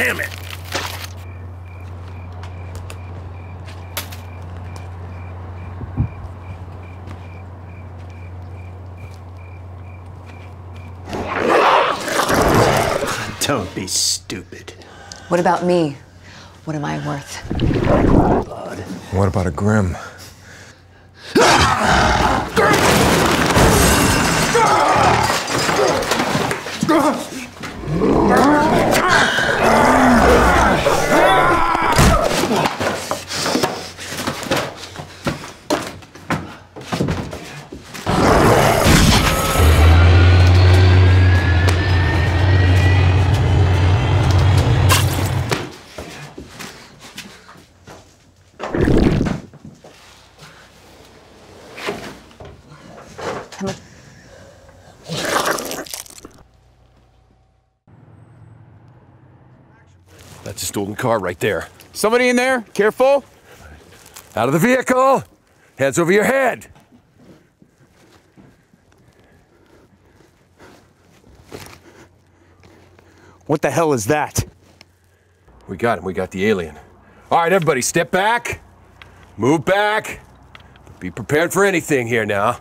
Damn it! Don't be stupid. What about me? What am I worth? What about a Grimm? Ah! That's a stolen car right there. Somebody in there? Careful! Out of the vehicle! Hands over your head! What the hell is that? We got him. We got the alien. All right, everybody, step back. Move back. Be prepared for anything here now.